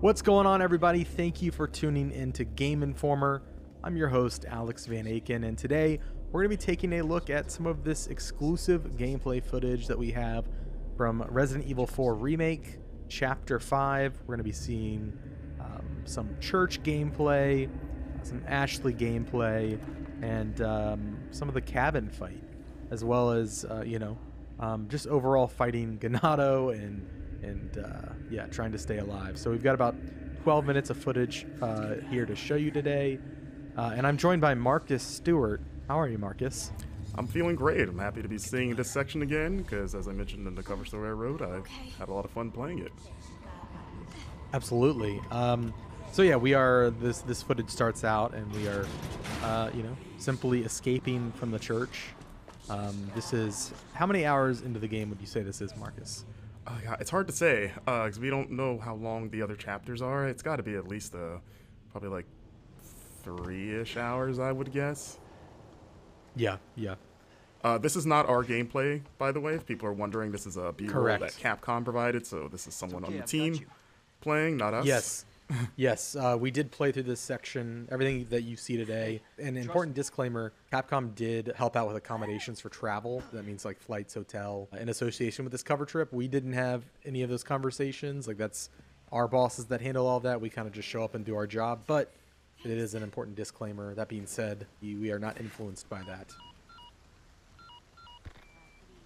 What's going on, everybody? Thank you for tuning in to Game Informer. I'm your host, Alex Van Aken, and today we're going to be taking a look at some of this exclusive gameplay footage that we have from Resident Evil 4 Remake, Chapter 5. We're going to be seeing um, some church gameplay, some Ashley gameplay, and um, some of the cabin fight, as well as, uh, you know, um, just overall fighting Ganado and and uh, yeah, trying to stay alive. So we've got about 12 minutes of footage uh, here to show you today, uh, and I'm joined by Marcus Stewart. How are you, Marcus? I'm feeling great. I'm happy to be seeing this section again because, as I mentioned in the cover story I wrote, I had a lot of fun playing it. Absolutely. Um, so yeah, we are. This this footage starts out, and we are, uh, you know, simply escaping from the church. Um, this is how many hours into the game would you say this is, Marcus? Uh, yeah, it's hard to say because we don't know how long the other chapters are. It's got to be at least uh, probably like three-ish hours, I would guess. Yeah, yeah. Uh, this is not our gameplay, by the way. If people are wondering, this is a B-roll that Capcom provided, so this is someone on the I've team playing, not us. Yes. Yes, uh, we did play through this section, everything that you see today. An important disclaimer Capcom did help out with accommodations for travel. That means like flights, hotel, in association with this cover trip. We didn't have any of those conversations. Like, that's our bosses that handle all that. We kind of just show up and do our job. But it is an important disclaimer. That being said, we we are not influenced by that.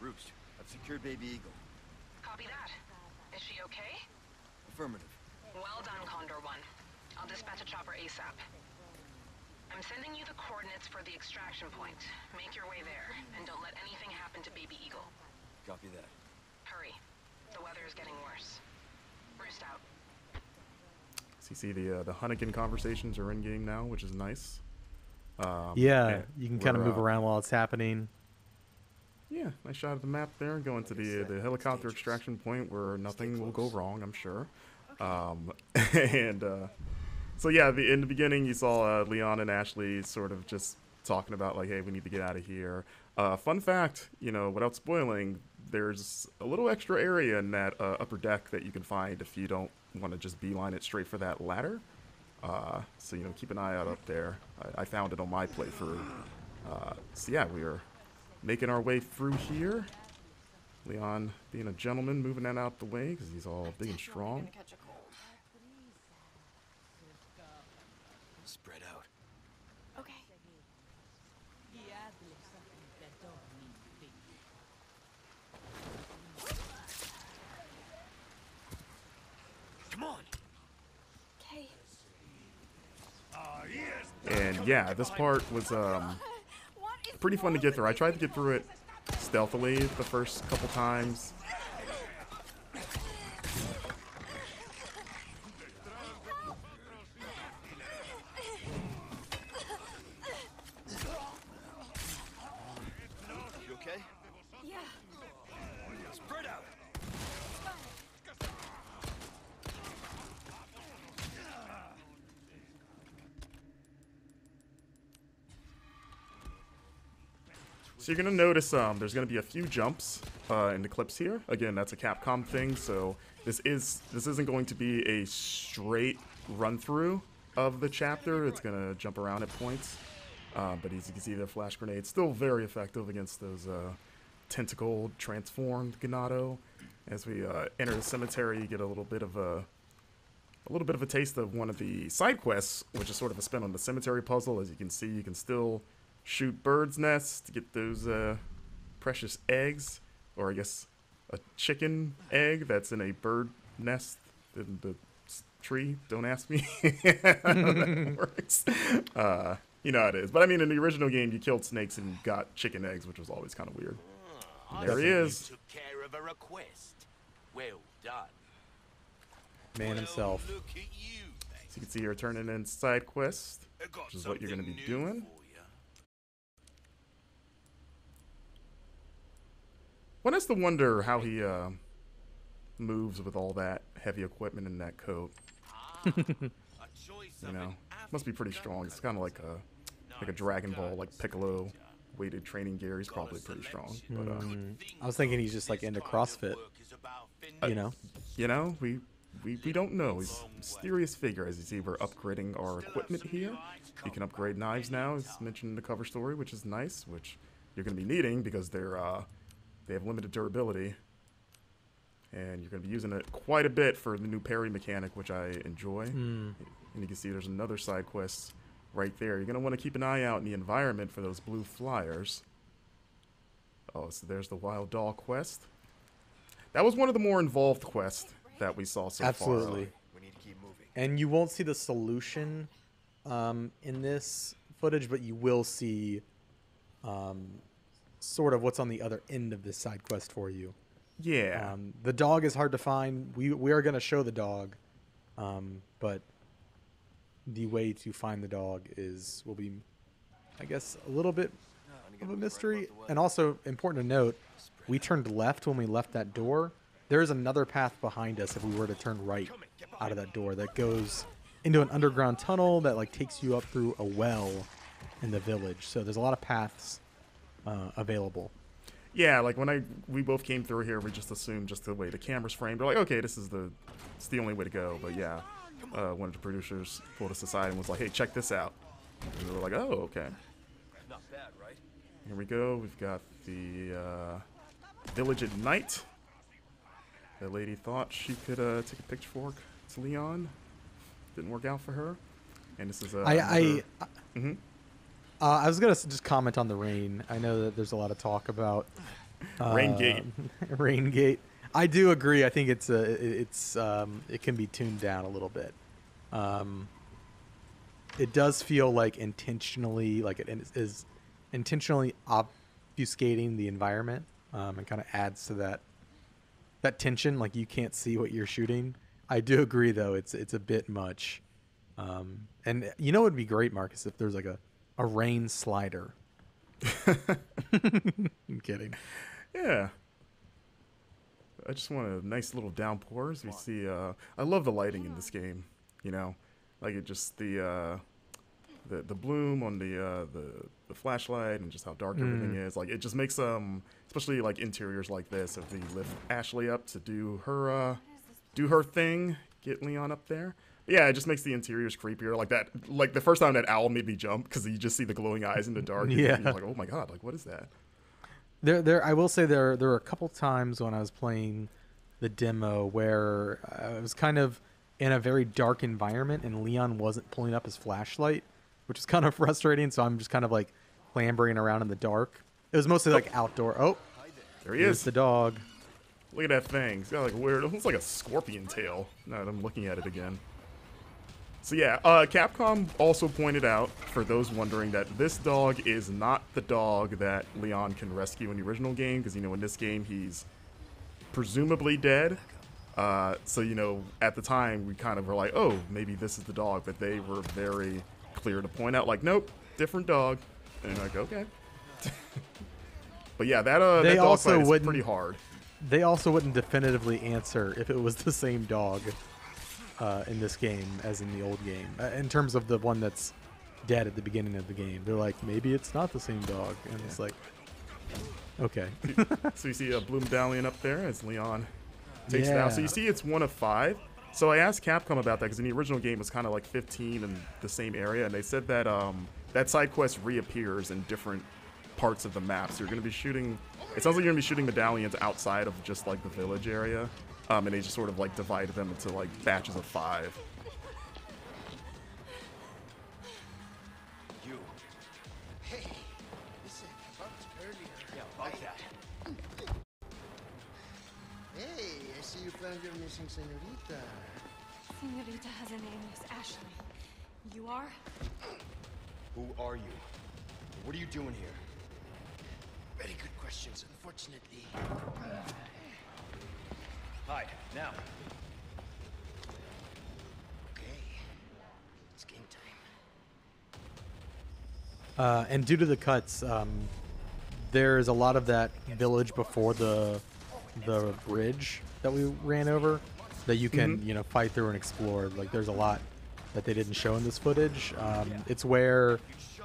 Roost, I've secured Baby Eagle. Copy that. Is she okay? Affirmative. Well done, Condor One. I'll dispatch a chopper ASAP. I'm sending you the coordinates for the extraction point. Make your way there, and don't let anything happen to Baby Eagle. Copy that. Hurry. The weather is getting worse. Roost out. So you see the uh, the Hunnigan conversations are in game now, which is nice. Um, Yeah, you can kind of move uh, around while it's happening. Yeah, nice shot of the map there. Going to the the helicopter extraction point where nothing will go wrong, I'm sure. Um, and uh, so yeah, the, in the beginning you saw uh, Leon and Ashley sort of just talking about like, hey, we need to get out of here. Uh, fun fact, you know, without spoiling, there's a little extra area in that uh, upper deck that you can find if you don't want to just beeline it straight for that ladder. Uh, so you know, keep an eye out up there. I, I found it on my playthrough. Uh, so yeah, we are making our way through here. Leon being a gentleman, moving that out the way because he's all big and strong. Spread out. Okay. Come on. Okay. And yeah, this part was um, pretty fun to get through. I tried to get through it stealthily the first couple times. So you're gonna notice um, there's gonna be a few jumps uh, in the clips here. Again, that's a Capcom thing, so this is this isn't going to be a straight run through of the chapter. It's gonna jump around at points, uh, but as you can see, the flash grenade still very effective against those uh, tentacled, transformed Ganado. As we uh, enter the cemetery, you get a little bit of a a little bit of a taste of one of the side quests, which is sort of a spin on the cemetery puzzle. As you can see, you can still shoot birds' nests to get those uh, precious eggs, or I guess a chicken egg that's in a bird nest in the tree. Don't ask me how that works. Uh, you know how it is. But I mean, in the original game, you killed snakes and got chicken eggs, which was always kind of weird. There he is. Took care of a request. Well done. Man himself. Well, look at you, So you can see here turning in side quest, which is what you're going to be new doing. for ya. One has to wonder how he uh, moves with all that heavy equipment in that coat. You know, must be pretty strong. It's kind of like a like a Dragon Ball, like Piccolo weighted training gear. He's probably pretty strong. But uh, I was thinking he's just like into CrossFit. Uh, You know, you know, we we, we don't know. He's a mysterious figure as you see we're upgrading our equipment here. You can upgrade knives now, as mentioned in the cover story, which is nice, which you're going to be needing because they're uh, they have limited durability. And you're going to be using it quite a bit for the new parry mechanic, which I enjoy. And you can see there's another side quest right there. You're going to want to keep an eye out in the environment for those blue flyers. Oh, so there's the Wild Dog quest. That was one of the more involved quests that we saw so far. Absolutely. We need to keep moving. And you won't see the solution um, in this footage, but you will see um, sort of what's on the other end of this side quest for you. Yeah. Um, the dog is hard to find. We we are going to show the dog, um, but the way to find the dog is will be, I guess, a little bit of a mystery. And also important to note, we turned left when we left that door. There is another path behind us if we were to turn right out of that door that goes into an underground tunnel that like takes you up through a well in the village. So there's a lot of paths uh, available. Yeah, like when I we both came through here, we just assumed just the way the camera's framed. We're like, okay, this is the it's the only way to go. But yeah, uh, one of the producers pulled us aside and was like, hey, check this out. And we were like, oh, okay. Not bad, right? Here we go. We've got the uh, village at night. The lady thought she could uh, take a pitchfork to Leon. Didn't work out for her. And this is uh, I I, another- Mhm. Uh, I was gonna just comment on the rain. I know that there's a lot of talk about uh, Rain gate. rain gate. I do agree. I think it's a it's um, it can be tuned down a little bit. Um, it does feel like intentionally like it is- is intentionally obfuscating the environment um, and kind of adds to that that tension. Like you can't see what you're shooting. I do agree though. It's it's a bit much. Um, and you know, it would be great, Marcus, if there's like a, a rain slider. I'm kidding. Yeah. I just want a nice little downpour as we see uh I love the lighting in this game, you know. Like it just the uh the the bloom on the uh the the flashlight and just how dark everything is. Like it just makes um especially like interiors like this if we lift Ashley up to do her uh do her thing, get Leon up there. Yeah, it just makes the interiors creepier. Like that, like the first time that owl made me jump because you just see the glowing eyes in the dark. and Yeah. you're like, oh my god, like what is that? There, there. I will say there, there were a couple times when I was playing the demo where uh, I was kind of in a very dark environment, and Leon wasn't pulling up his flashlight, which is kind of frustrating. So I'm just kind of like clambering around in the dark. It was mostly like outdoor. Oh, There he is. the dog. Look at that thing. It's got like weird. It looks like a scorpion tail. Now that I'm looking at it again. So yeah, uh, Capcom also pointed out, for those wondering, that this dog is not the dog that Leon can rescue in the original game, because you know in this game he's presumably dead. Uh, so you know at the time we kind of were like, oh, maybe this is the dog, but they were very clear to point out, like, nope, different dog. And you're like, okay. but yeah, that uh, They that dog also fight is pretty hard. They also wouldn't definitively answer if it was the same dog uh, in this game as in the old game. Uh, in terms of the one that's dead at the beginning of the game, they're like, maybe it's not the same dog, and it's like, okay. So you see a blue medallion up there as Leon takes it out. So you see it's one of five. So I asked Capcom about that because in the original game it was kind of like 15 in the same area, and they said that um, that side quest reappears in different parts of the map. So you're going to be shooting. It sounds like you're going to be shooting medallions outside of just like the village area, um, and they just sort of like divided them into like batches of five. You. Hey, listen, about earlier. Yeah, about that. Hey, I see you found your missing senorita. Senorita has a name, Miss Ashley. You are? Who are you? What are you doing here? Very good questions. Unfortunately, Hide, now. okay. It's game time. Uh, and due to the cuts, um, there's a lot of that village before the the bridge that we ran over that you can you know fight through and explore. Like there's a lot that they didn't show in this footage. Um, it's where,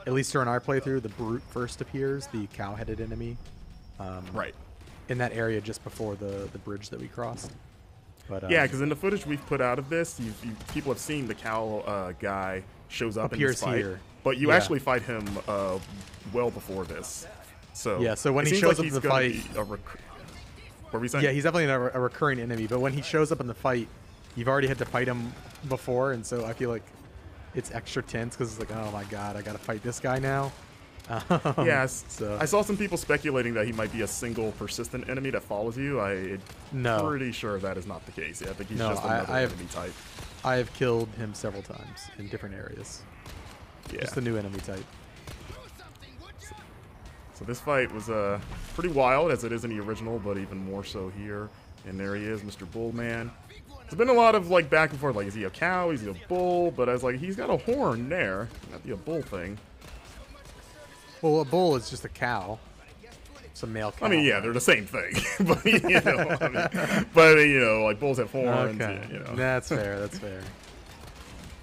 at least during our playthrough, the brute first appears, the cow-headed enemy, um, Right. In that area just before the the bridge that we crossed. But uh, Yeah, because in the footage we've put out of this, you, you people have seen the cow uh, guy shows up in Appears this fight, here. but you Yeah. actually fight him uh, well before this. So Yeah, so when he shows like up in the fight- a rec- what were we saying? yeah, he's definitely a, a recurring enemy. But when he shows up in the fight, you've already had to fight him before, and so I feel like it's extra tense because it's like, oh my god, I gotta fight this guy now. Um, Yes, So I saw some people speculating that he might be a single persistent enemy that follows you. I No. pretty sure that is not the case. Yeah, I think he's No, just another I have- enemy type. I have killed him several times in different areas. Yeah. Just a new enemy type. So this fight was uh, pretty wild, as it is in the original, but even more so here. And there he is, Mr. Bullman. There's been a lot of like back and forth, like is he a cow, is he a bull? But I was like, he's got a horn there. Not be a bull thing. Well, a bull is just a cow. It's a male cow. I mean, yeah, they're the same thing. but you know, I mean, but you know, like bulls have horns. Okay, You know. that's fair. That's fair.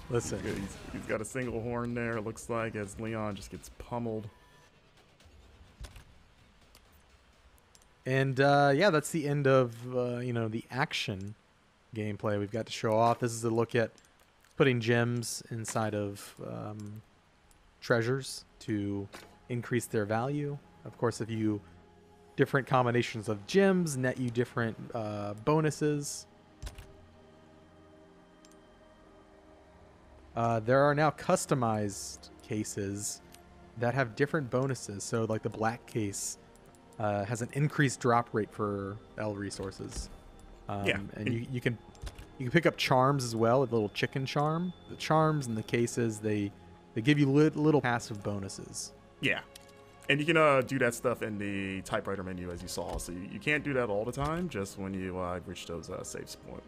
Listen, He's, he's got a single horn there. It looks like as Leon just gets pummeled. and uh, yeah, that's the end of uh, you know the action gameplay we've got to show off. This is a look at putting gems inside of um, treasures to increase their value. Of course, if you different combinations of gems net you different uh, bonuses. Uh, there are now customized cases that have different bonuses. So, like the black case uh, has an increased drop rate for L resources. Um, Yeah, and you, you can you can pick up charms as well. A little chicken charm. The charms and the cases they they give you lit, little passive bonuses. Yeah. And you can uh, do that stuff in the typewriter menu as you saw. So you, you can't do that all the time, just when you uh, reach those uh, save point,